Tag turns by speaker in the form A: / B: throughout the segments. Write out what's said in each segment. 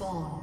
A: Minions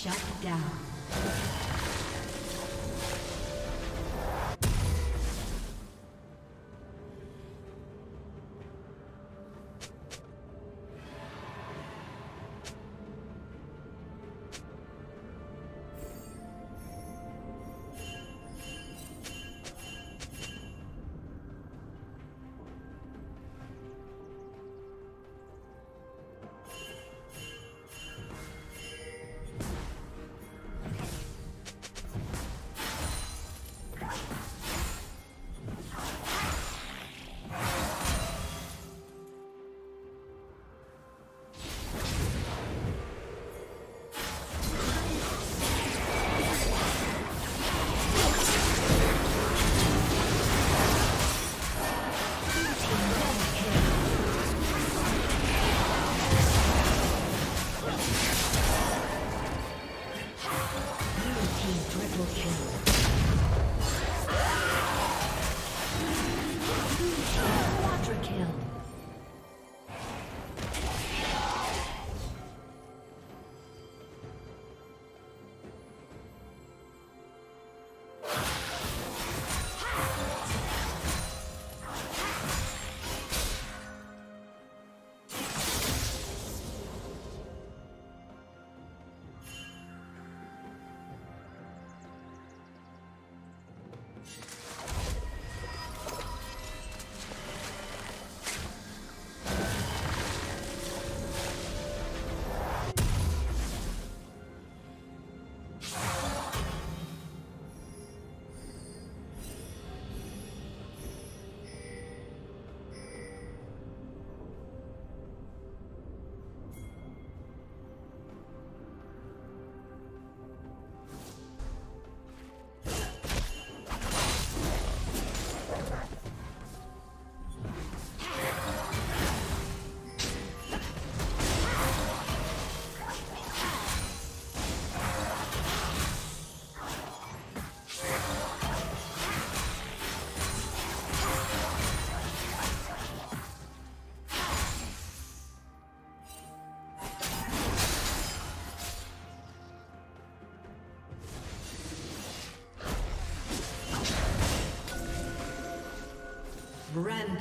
A: spawned. down.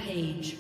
A: Rampage.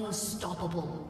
A: Unstoppable.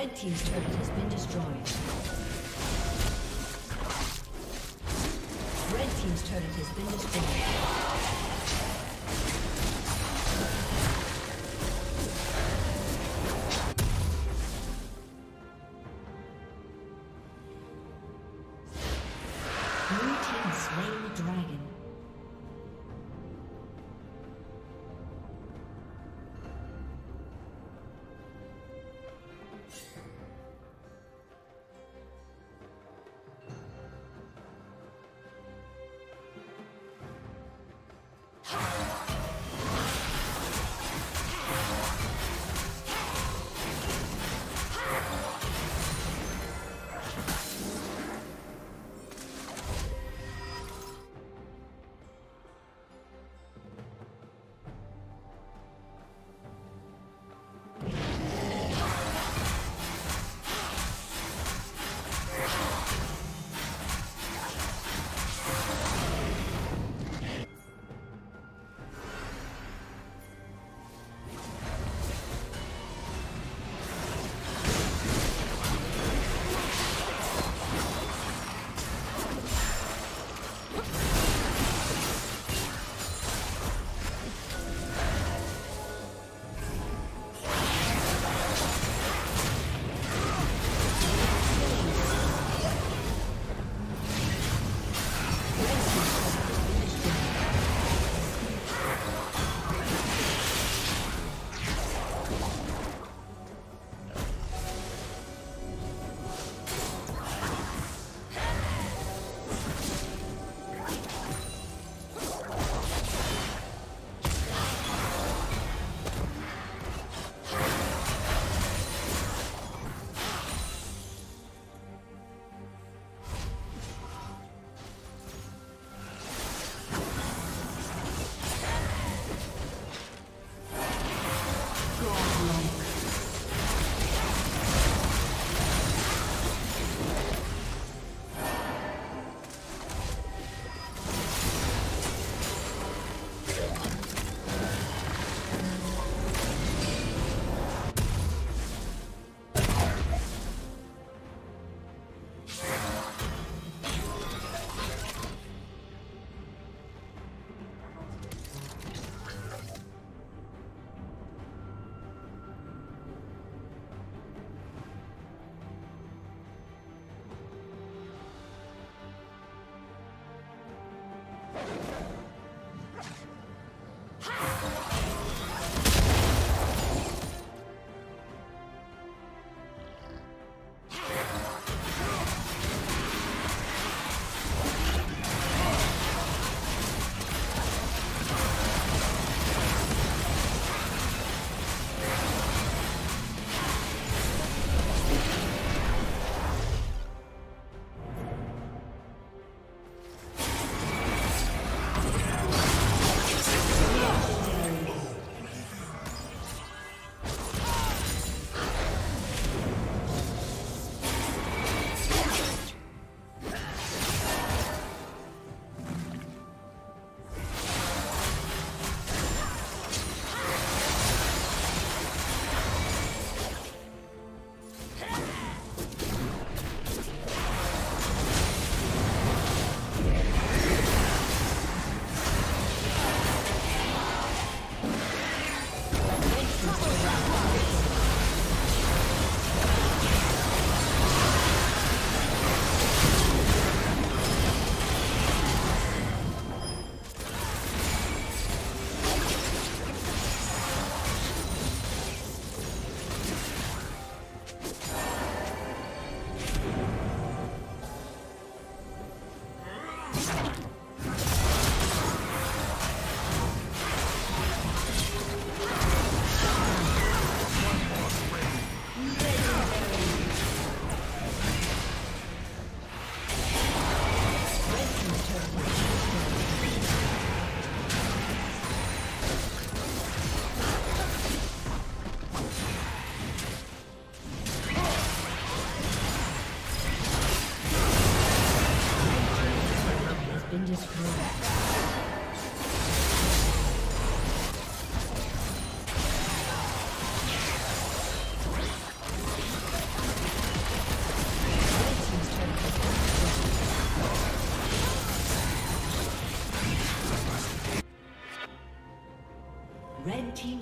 A: Red Team's turret has been destroyed. Red Team's turret has been destroyed. Blue Team slain the dragon.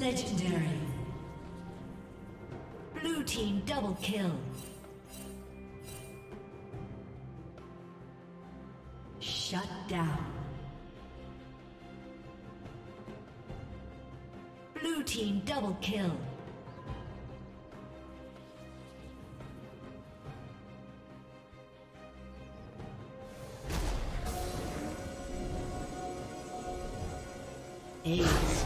A: Legendary. Blue team double kill. Shut down. Blue team double kill. Aced.